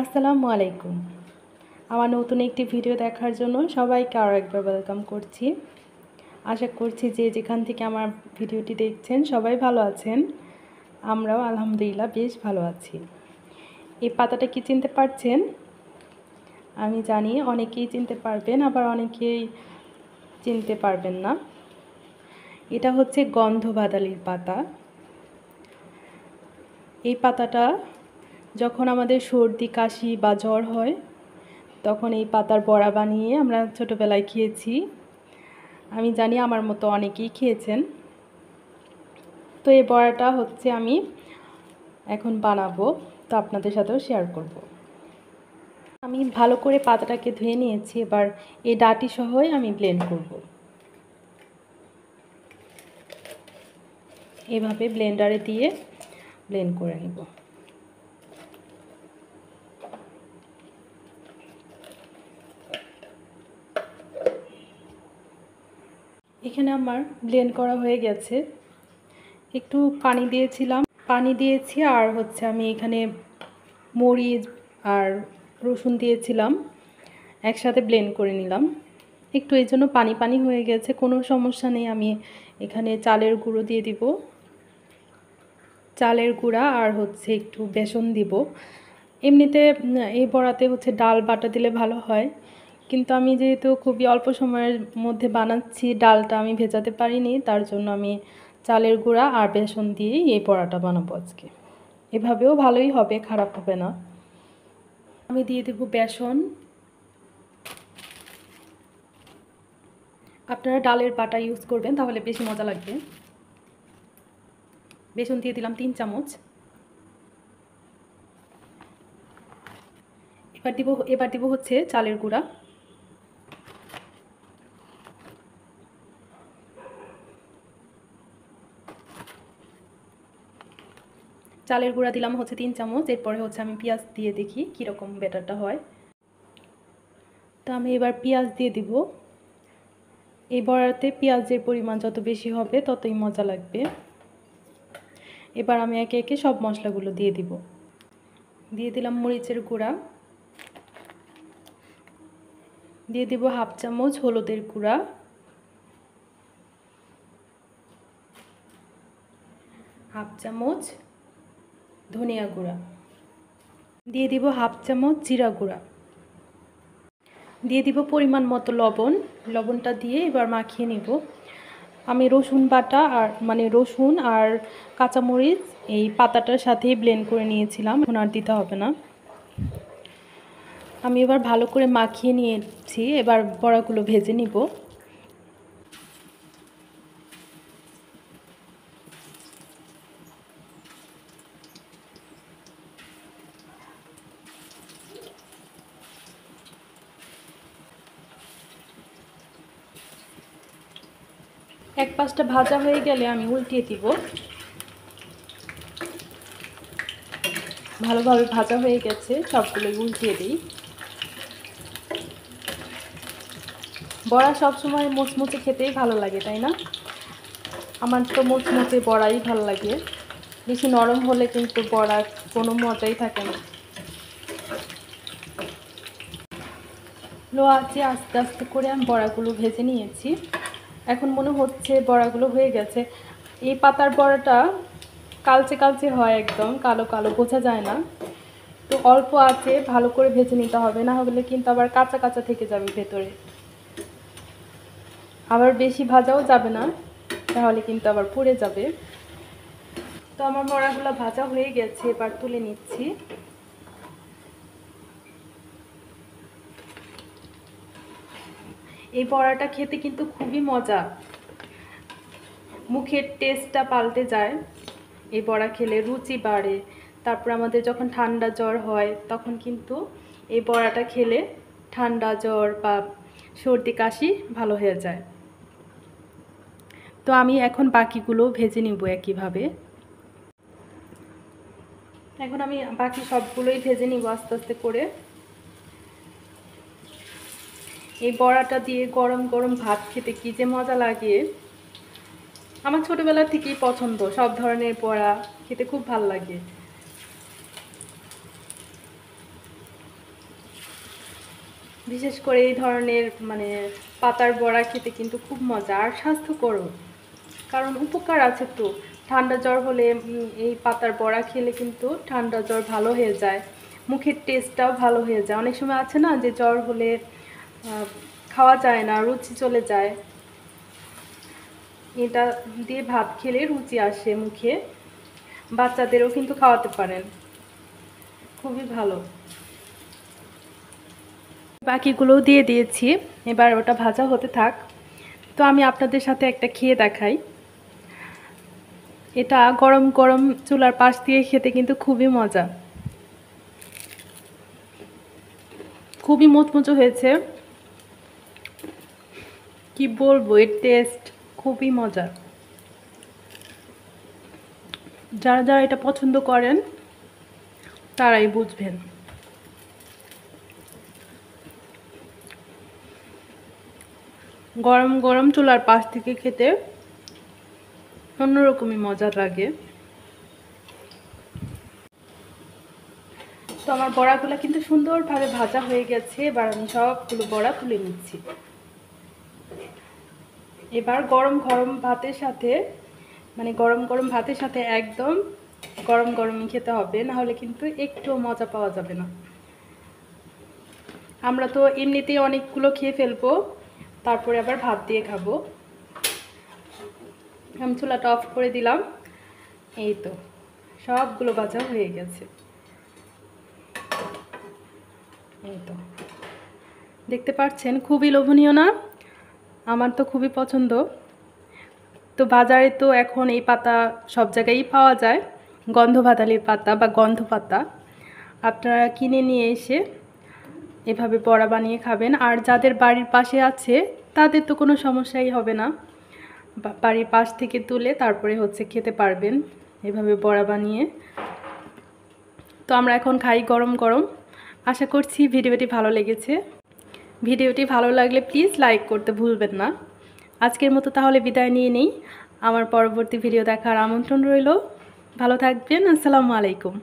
আসসালামু আলাইকুম। আমার নতুন একটি ভিডিও দেখার জন্য সবাইকে আরও একবার ওয়েলকাম করছি। আশা করছি যে যেখান থেকে আমার ভিডিওটি দেখছেন সবাই ভালো আছেন। আমরাও আলহামদুলিল্লাহ বেশ ভালো আছি। এই পাতাটা কি চিনতে পারছেন? আমি জানি অনেকেই চিনতে পারবেন, আবার অনেকেই চিনতে পারবেন না। এটা হচ্ছে গন্ধ বাদালির পাতা। এই পাতাটা যখন আমাদের সর্দি, কাশি বা জ্বর হয়, তখন এই পাতার বড়া বানিয়ে আমরা ছোটোবেলায় খেয়েছি আমি জানি আমার মতো অনেকেই খেয়েছেন তো এই বড়াটা হচ্ছে আমি এখন বানাবো, তো আপনাদের সাথেও শেয়ার করব। আমি ভালো করে পাতাটাকে ধুয়ে নিয়েছি, এবার এই ডাটি সহই আমি ব্লেন্ড করব। এভাবে ব্লেন্ডারে দিয়ে ব্লেন্ড করে নেব এখানে আমার ব্লেন্ড করা হয়ে গেছে। একটু পানি দিয়েছিলাম। পানি দিয়েছি আর হচ্ছে আমি এখানে মরিচ আর রসুন দিয়েছিলাম। একসাথে ব্লেন্ড করে নিলাম। একটু এই জন্য পানি পানি হয়ে গেছে। কোনো সমস্যা নেই, আমি এখানে চালের গুঁড়ো দিয়ে দিব। চালের গুঁড়া আর হচ্ছে একটু বেসন দিব। এমনিতে এই বড়াতে হচ্ছে ডাল বাটা দিলে ভালো হয়। কিন্তু আমি যেহেতু খুবই অল্প সময়ের মধ্যে বানাচ্ছি, ডালটা আমি ভেজাতে পারিনি, তার জন্য আমি চালের গুঁড়া আর বেসন দিয়েই এই বড়াটা বানাবো আজকে। এভাবেও ভালোই হবে, খারাপ হবে না। আমি দিয়ে দেব বেসন। আপনারা ডালের বাটা ইউজ করবেন, তাহলে বেশি মজা লাগবে। বেসন দিয়ে দিলাম তিন চামচ। এবার দিব এবার দিব হচ্ছে চালের গুঁড়া। চালের গুঁড়া দিলাম হচ্ছে তিন চামচ, এরপরে হচ্ছে আমি পেঁয়াজ দিয়ে দেখি কীরকম ব্যাটারটা হয়। তো আমি এবার পেঁয়াজ দিয়ে দিব। এই বড়াতে পেঁয়াজের পরিমাণ যত বেশি হবে ততই মজা লাগবে। এবার আমি একে একে সব মশলাগুলো দিয়ে দিব। দিয়ে দিলাম মরিচের গুঁড়া। দিয়ে দিব হাফ চামচ হলুদের গুঁড়া। হাফ চামচ ধনিয়া গুঁড়া। দিয়ে দিব হাফ চামচ জিরা গুঁড়া। দিয়ে দিব পরিমাণ মতো লবণ। লবণটা দিয়ে এবার মাখিয়ে নিব। আমি রসুন বাটা আর মানে রসুন আর কাঁচামরিচ এই পাতাটার সাথেই ব্লেন্ড করে নিয়েছিলাম। এখন আর দিতে হবে না। আমি এবার ভালো করে মাখিয়ে নিয়েছি। এবার বড়াগুলো ভেজে নিব। এক পাশটা ভাজা হয়ে গেলে আমি উল্টিয়ে দিব। ভালোভাবে ভাজা হয়ে গেছে সবগুলো উল্টিয়ে দিই। বড়া সবসময় মোচমুচে খেতেই ভালো লাগে, তাই না? আমার তো মোচমুচে বড়াই ভালো লাগে। বেশি নরম হলে কিন্তু বড়ার কোনো মজাই থাকে না। লো আছে আস্তে আস্তে করে আমি বড়াগুলো ভেজে নিয়েছি। এখন মনে হচ্ছে বড়াগুলো হয়ে গেছে। এই পাতার বড়াটা কালচে কালচে হয় একদম, কালো কালো, বোঝা যায় না। তো অল্প আছে, ভালো করে ভেজে নিতে হবে, না হলে কিন্তু আবার কাঁচা কাঁচা থেকে যাবে ভেতরে। আবার বেশি ভাজাও যাবে না, তাহলে কিন্তু আবার পুড়ে যাবে। তো আমার বড়াগুলো ভাজা হয়ে গেছে, এবার তুলে নিচ্ছি। এই বড়াটা খেতে কিন্তু খুবই মজা। মুখের টেস্টটা পাল্টে যায়। এই বড়া খেলে রুচি বাড়ে। তারপর আমাদের যখন ঠান্ডা জ্বর হয়, তখন কিন্তু এই বড়াটা খেলে ঠান্ডা জ্বর বা সর্দি কাশি ভালো হয়ে যায়। তো আমি এখন বাকিগুলো ভেজে নিব একইভাবে। এখন আমি বাকি সবগুলোই ভেজে নিব আস্তে আস্তে করে। এই বড়াটা দিয়ে গরম গরম ভাত খেতে কী যে মজা লাগে। আমার ছোটোবেলা থেকেই পছন্দ, সব ধরনের বড়া খেতে খুব ভালো লাগে। বিশেষ করে এই ধরনের মানে পাতার বড়া খেতে কিন্তু খুব মজা আর স্বাস্থ্যকরও। কারণ উপকার আছে তো, ঠান্ডা জ্বর হলে এই পাতার বড়া খেলে কিন্তু ঠান্ডা জ্বর ভালো হয়ে যায়, মুখের টেস্টটাও ভালো হয়ে যায়। অনেক সময় আছে না যে জ্বর হলে খাওয়া যায় না, রুচি চলে যায়। এটা দিয়ে ভাত খেলে রুচি আসে মুখে। বাচ্চাদেরও কিন্তু খাওয়াতে পারেন। খুবই ভালো। বাকিগুলোও দিয়ে দিয়েছি। এবার ওটা ভাজা হতে থাক। তো আমি আপনাদের সাথে একটা খেয়ে দেখাই। এটা গরম গরম চুলার পাশ দিয়ে খেতে কিন্তু খুবই মজা। খুবই মুচমুচো হয়েছে। কি বলব, এর টেস্ট খুবই মজা যারা যারা এটা পছন্দ করেন, তারাই বুঝবেন। গরম গরম চুলার পাশ থেকে খেতে অন্যরকমই মজা লাগে। তো আমার বড়াগুলো কিন্তু সুন্দরভাবে ভাজা হয়ে গেছে, এবার আমি সবগুলো বড়া তুলে নিচ্ছি। এবার গরম গরম ভাতের সাথে মানে গরম গরম ভাতের সাথে একদম গরম গরমই খেতে হবে না হলে কিন্তু একটু মজা পাওয়া যাবে না। আমরা তো এমনিতেই অনেকগুলো খেয়ে ফেলব, তারপরে আবার ভাত দিয়ে খাব। আমি চুলাটা অফ করে দিলাম, এই তো, সবগুলো ভাজা হয়ে গেছে। এই তো। দেখতে পাচ্ছেন, খুবই লোভনীয় না? আমার তো খুবই পছন্দ। তো বাজারে তো এখন এই পাতা সব জায়গায়ই পাওয়া যায়। গন্ধ ভাতালির পাতা বা গন্ধ পাতা আপনারা কিনে নিয়ে এসে এভাবে বড়া বানিয়ে খাবেন। আর যাদের বাড়ির পাশে আছে, তাদের তো কোনো সমস্যাই হবে না। বাড়ির পাশ থেকে তুলে তারপরে হচ্ছে খেতে পারবেন এভাবে বড়া বানিয়ে। তো আমরা এখন খাই গরম গরম। আশা করছি ভিডিওটি ভালো লেগেছে। ভিডিওটি ভালো লাগলে প্লিজ লাইক করতে ভুলবেন না। আজকের মতো তাহলে বিদায় নিয়ে নেই। আমার পরবর্তী ভিডিও দেখার আমন্ত্রণ রইল। ভালো থাকবেন। আসসালামু আলাইকুম।